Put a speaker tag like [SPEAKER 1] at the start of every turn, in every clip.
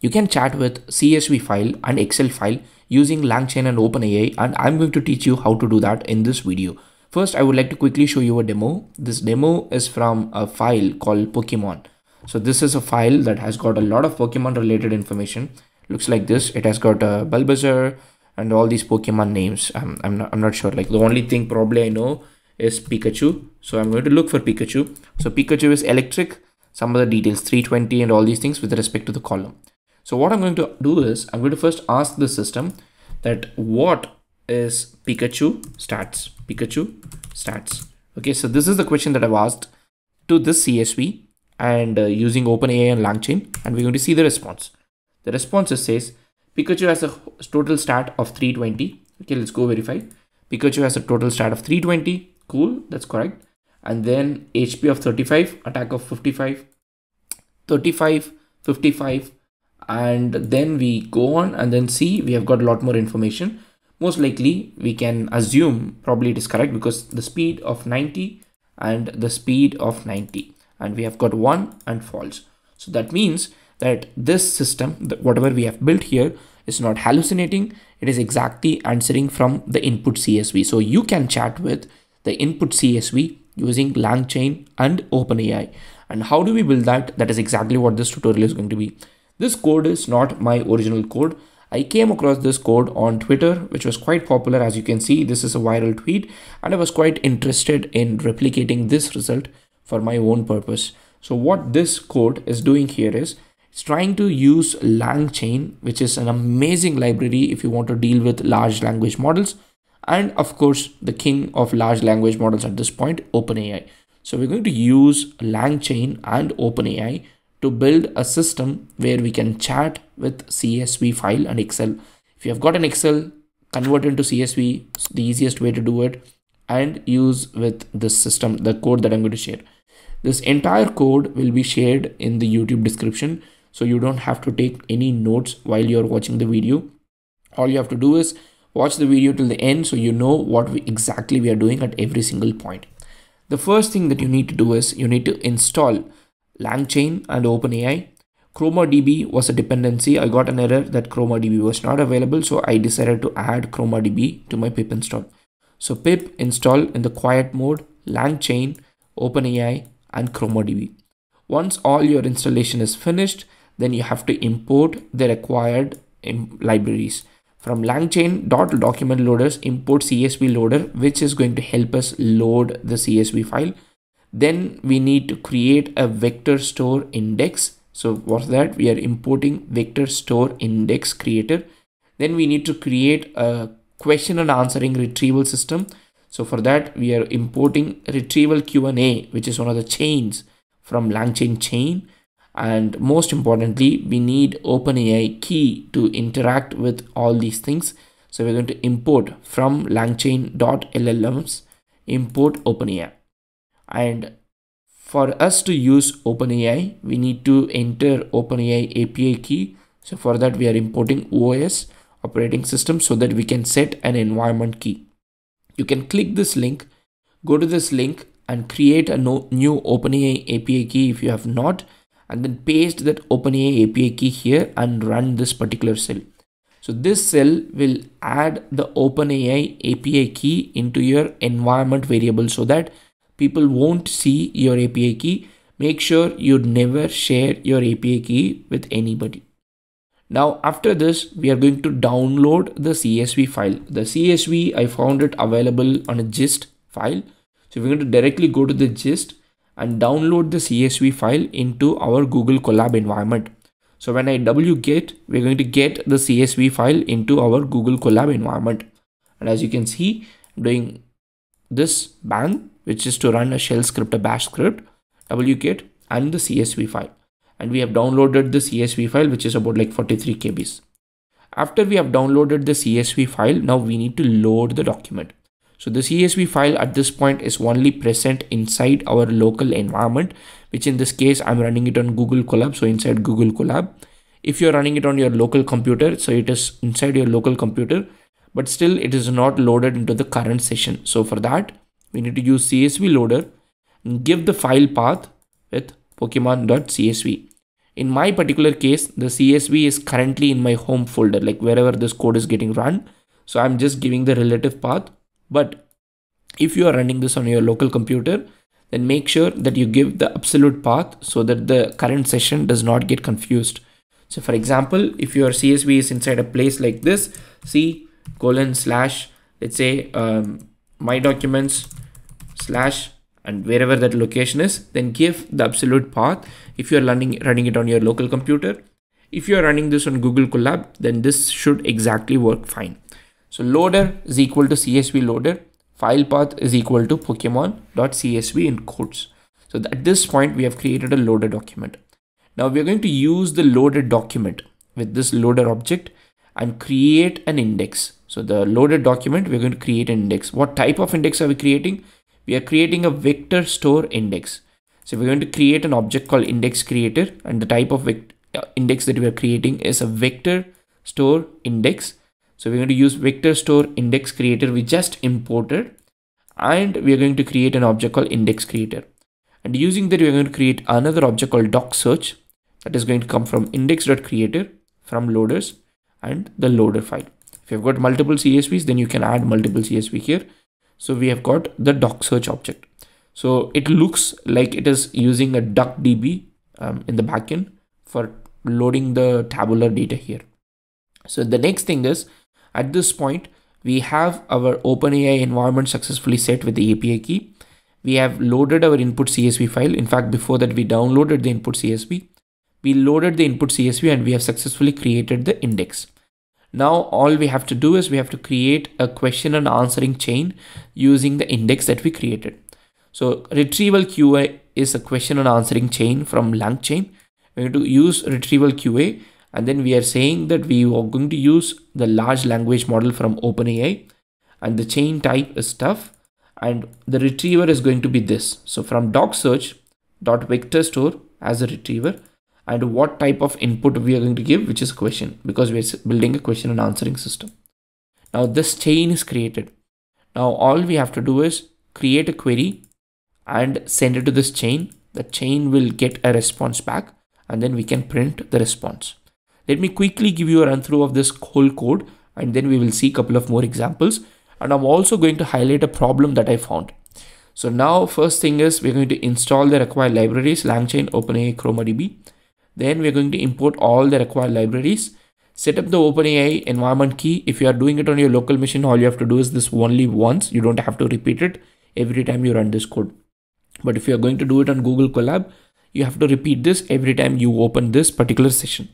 [SPEAKER 1] you can chat with CSV file and Excel file using LangChain and OpenAI and I'm going to teach you how to do that in this video. First, I would like to quickly show you a demo. This demo is from a file called Pokemon. So this is a file that has got a lot of Pokemon related information. Looks like this. It has got a Bulbasaur and all these Pokemon names. I'm, I'm, not, I'm not sure. Like the only thing probably I know is Pikachu. So I'm going to look for Pikachu. So Pikachu is electric, some other details, 320 and all these things with respect to the column. So what I'm going to do is I'm going to first ask the system that what is Pikachu stats, Pikachu stats. Okay, so this is the question that I've asked to this CSV and uh, using OpenAI and LangChain and we're going to see the response. The response says Pikachu has a total stat of 320. Okay, let's go verify. Pikachu has a total stat of 320 cool that's correct and then hp of 35 attack of 55 35 55 and then we go on and then see we have got a lot more information most likely we can assume probably it is correct because the speed of 90 and the speed of 90 and we have got one and false so that means that this system whatever we have built here is not hallucinating it is exactly answering from the input csv so you can chat with the input CSV using LangChain and OpenAI. And how do we build that? That is exactly what this tutorial is going to be. This code is not my original code. I came across this code on Twitter, which was quite popular. As you can see, this is a viral tweet and I was quite interested in replicating this result for my own purpose. So what this code is doing here is it's trying to use LangChain, which is an amazing library if you want to deal with large language models and of course the king of large language models at this point OpenAI. So we're going to use LangChain and OpenAI to build a system where we can chat with CSV file and Excel. If you have got an Excel, convert into CSV, the easiest way to do it and use with this system, the code that I'm going to share. This entire code will be shared in the YouTube description. So you don't have to take any notes while you're watching the video. All you have to do is watch the video till the end so you know what we exactly we are doing at every single point. The first thing that you need to do is you need to install LangChain and OpenAI. ChromaDB was a dependency. I got an error that ChromaDB was not available, so I decided to add ChromaDB to my pip install. So pip install in the quiet mode, LangChain, OpenAI, and ChromaDB. Once all your installation is finished, then you have to import the required libraries from langchain dot document loaders import csv loader which is going to help us load the csv file then we need to create a vector store index. So for that? We are importing vector store index creator. Then we need to create a question and answering retrieval system. So for that we are importing retrieval q&a which is one of the chains from langchain chain. And most importantly we need OpenAI key to interact with all these things. So we're going to import from langchain.llms import OpenAI and for us to use OpenAI we need to enter OpenAI API key so for that we are importing OS operating system so that we can set an environment key you can click this link go to this link and create a new OpenAI API key if you have not and then paste that OpenAI API key here and run this particular cell. So this cell will add the OpenAI API key into your environment variable so that people won't see your API key. Make sure you never share your API key with anybody. Now after this, we are going to download the CSV file. The CSV, I found it available on a gist file. So we're going to directly go to the gist and download the CSV file into our Google Colab environment. So when I wget, we're going to get the CSV file into our Google Colab environment. And as you can see, I'm doing this bang, which is to run a shell script, a bash script, wget and the CSV file. And we have downloaded the CSV file, which is about like 43 KBs. After we have downloaded the CSV file, now we need to load the document. So the CSV file at this point is only present inside our local environment, which in this case, I'm running it on Google Colab. So inside Google Colab, if you're running it on your local computer, so it is inside your local computer, but still it is not loaded into the current session. So for that, we need to use CSV loader and give the file path with pokemon.csv. in my particular case the csv is currently in my home folder like wherever this code is getting run. So i'm just giving the relative path. But if you are running this on your local computer then make sure that you give the absolute path so that the current session does not get confused. So for example if your csv is inside a place like this c colon slash let's say um, my documents slash and wherever that location is then give the absolute path. If you're running running it on your local computer if you're running this on google colab then this should exactly work fine. So loader is equal to csv loader. File path is equal to pokemon.csv in quotes. So at this point we have created a loader document. Now we're going to use the loaded document with this loader object and create an index so the loaded document, we're going to create an index. What type of index are we creating? We are creating a vector store index. So we're going to create an object called index creator and the type of uh, index that we are creating is a vector store index. So we're going to use vector store index creator we just imported and we are going to create an object called index creator. And using that, we're going to create another object called doc search that is going to come from index.creator from loaders and the loader file. If you've got multiple CSVs, then you can add multiple CSV here. So we have got the doc search object. So it looks like it is using a DuckDB um, in the backend for loading the tabular data here. So the next thing is at this point, we have our OpenAI environment successfully set with the API key. We have loaded our input CSV file. In fact, before that, we downloaded the input CSV. We loaded the input CSV and we have successfully created the index. Now all we have to do is we have to create a question and answering chain using the index that we created. So retrieval QA is a question and answering chain from LangChain. We're going to use retrieval QA and then we are saying that we are going to use the large language model from OpenAI and the chain type is stuff and the retriever is going to be this. So from doc search dot vector store as a retriever and what type of input we are going to give, which is a question because we're building a question and answering system. Now this chain is created. Now all we have to do is create a query and send it to this chain. The chain will get a response back and then we can print the response. Let me quickly give you a run through of this whole code and then we will see a couple of more examples. And I'm also going to highlight a problem that I found. So now first thing is we're going to install the required libraries, LangChain, OpenAI, ChromaDB. Then we're going to import all the required libraries. Set up the OpenAI environment key. If you are doing it on your local machine, all you have to do is this only once. You don't have to repeat it every time you run this code. But if you are going to do it on Google Colab, you have to repeat this every time you open this particular session.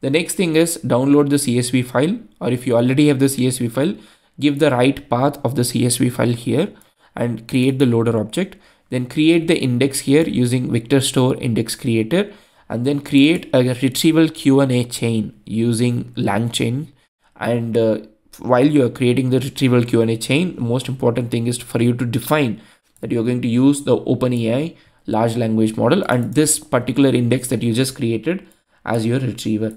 [SPEAKER 1] The next thing is download the CSV file or if you already have the CSV file, give the right path of the CSV file here and create the loader object. Then create the index here using vector store index creator and then create a retrieval Q&A chain using LangChain. And uh, while you are creating the retrieval Q&A chain, the most important thing is for you to define that you're going to use the OpenAI large language model and this particular index that you just created as your retriever.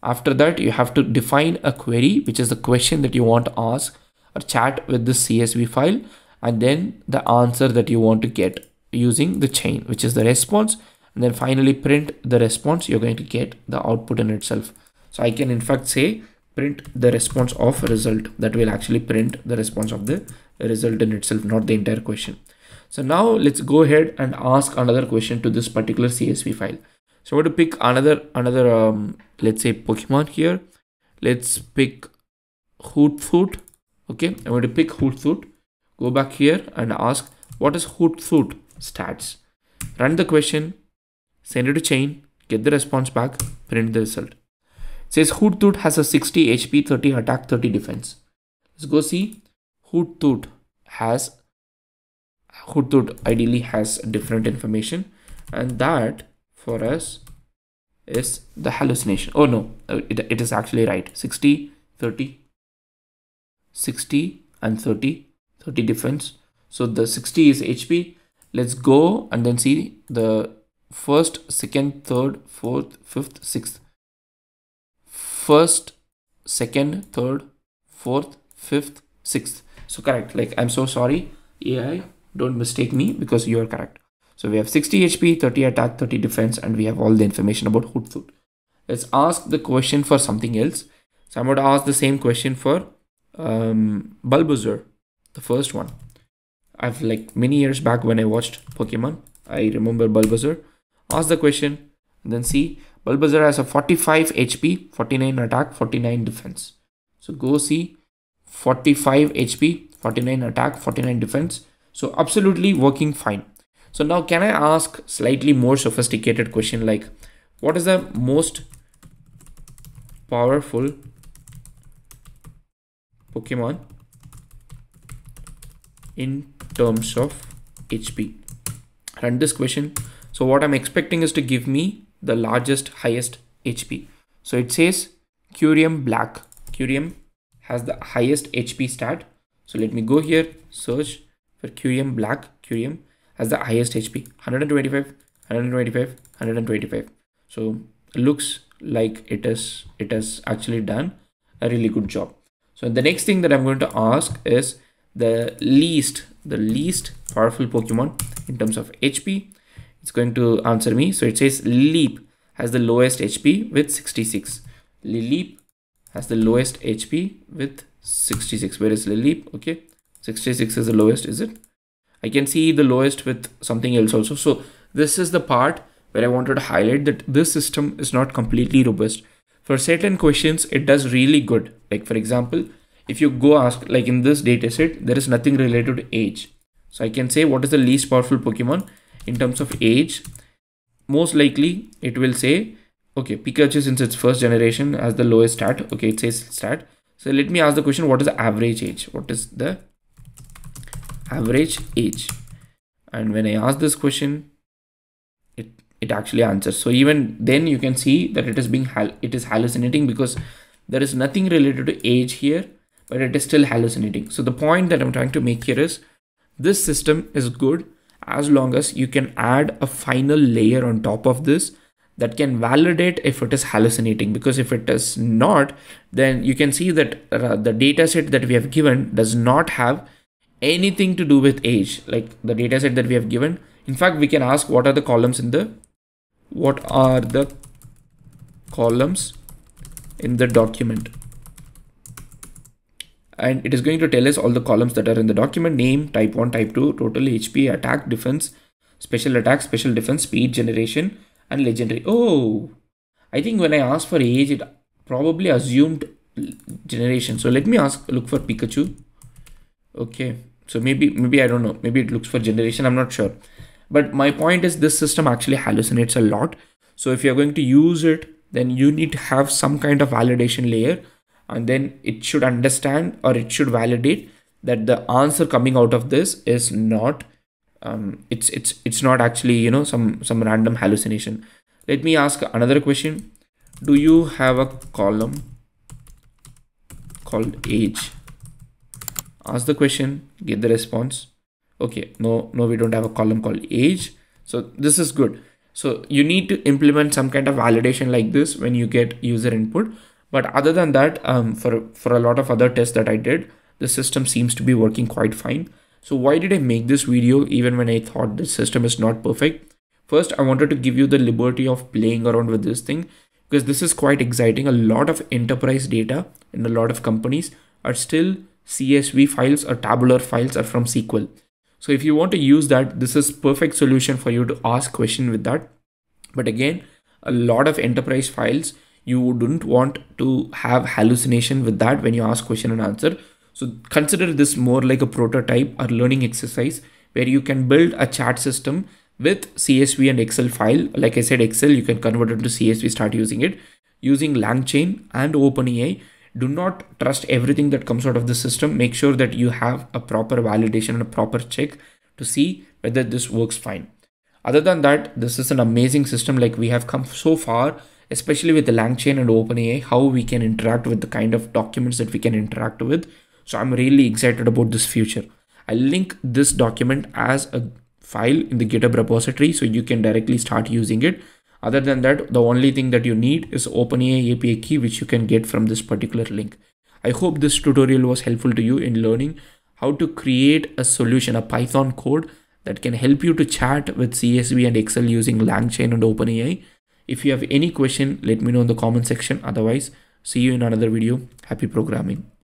[SPEAKER 1] After that, you have to define a query, which is the question that you want to ask or chat with the CSV file, and then the answer that you want to get using the chain, which is the response and then finally print the response. You're going to get the output in itself. So i can in fact say print the response of result that will actually print the response of the result in itself not the entire question. So now let's go ahead and ask another question to this particular csv file. So i'm going to pick another another um, let's say pokemon here. Let's pick hoothoot okay i'm going to pick hoothoot go back here and ask what is hoothoot stats? Run the question send it to chain, get the response back, print the result. It says Hoothoot has a 60 HP, 30 attack, 30 defense. Let's go see. Hoothoot has Hoothoot ideally has different information, and that for us is the hallucination. Oh no, it, it is actually right. 60, 30, 60 and 30, 30 defense. So the 60 is HP. Let's go and then see the first, second, third, fourth, fifth, sixth. First, second, third, fourth, fifth, sixth. So correct. Like I'm so sorry, AI. Don't mistake me because you are correct. So we have 60 HP, 30 attack, 30 defense, and we have all the information about Hoothoot. Let's ask the question for something else. So I'm going to ask the same question for um, the first one. I've like many years back when I watched Pokemon, I remember Bulbasaur. Ask the question, then see Bulbasaur has a 45 HP, 49 attack, 49 defense. So go see 45 HP, 49 attack, 49 defense. So absolutely working fine. So now can I ask slightly more sophisticated question like what is the most powerful Pokemon in terms of HP? Run this question. So what I'm expecting is to give me the largest, highest HP. So it says Kyurem Black. Kyurem has the highest HP stat. So let me go here, search for Kyurem Black. Kyurem has the highest HP 125 125 125 so looks like it is it has actually done a really good job so the next thing that i'm going to ask is the least the least powerful pokemon in terms of hp it's going to answer me so it says leap has the lowest hp with 66 Lileep has the lowest hp with 66 where is Lileep okay 66 is the lowest is it I can see the lowest with something else also. So this is the part where I wanted to highlight that this system is not completely robust. For certain questions, it does really good. Like for example, if you go ask like in this data set, there is nothing related to age. So I can say what is the least powerful Pokemon in terms of age. Most likely it will say, okay, Pikachu since its first generation has the lowest stat. Okay, it says stat. So let me ask the question, what is the average age? What is the average age and when I ask this question it it actually answers so even then you can see that it is being it is hallucinating because there is nothing related to age here but it is still hallucinating so the point that I'm trying to make here is this system is good as long as you can add a final layer on top of this that can validate if it is hallucinating. Because if it is not then you can see that uh, the data set that we have given does not have anything to do with age. Like the data set that we have given in fact we can ask what are the columns in the what are the columns in the document and it is going to tell us all the columns that are in the document. Name type 1 type 2 total hp attack defense special attack special defense speed generation and legendary. Oh i think when i asked for age it probably assumed generation. So let me ask look for pikachu. Okay so maybe maybe i don't know. Maybe it looks for generation i'm not sure. But my point is this system actually hallucinates a lot. So if you're going to use it then you need to have some kind of validation layer and then it should understand or it should validate that the answer coming out of this is not um, it's it's it's not actually you know some some random hallucination. Let me ask another question. Do you have a column called age? Ask the question get the response. Okay no no we don't have a column called age. So this is good. So you need to implement some kind of validation like this when you get user input but other than that um, for for a lot of other tests that i did the system seems to be working quite fine so why did i make this video even when i thought the system is not perfect first i wanted to give you the liberty of playing around with this thing because this is quite exciting a lot of enterprise data in a lot of companies are still CSV files or tabular files are from SQL. So if you want to use that, this is perfect solution for you to ask question with that. But again, a lot of enterprise files, you wouldn't want to have hallucination with that when you ask question and answer. So consider this more like a prototype or learning exercise where you can build a chat system with CSV and Excel file. Like I said, Excel, you can convert it to CSV, start using it using LangChain and OpenAI do not trust everything that comes out of the system make sure that you have a proper validation and a proper check to see whether this works fine other than that this is an amazing system like we have come so far especially with the langchain and openai how we can interact with the kind of documents that we can interact with so i'm really excited about this future i'll link this document as a file in the github repository so you can directly start using it other than that, the only thing that you need is OpenAI API key, which you can get from this particular link. I hope this tutorial was helpful to you in learning how to create a solution, a Python code that can help you to chat with CSV and Excel using LangChain and OpenAI. If you have any question, let me know in the comment section. Otherwise, see you in another video. Happy programming.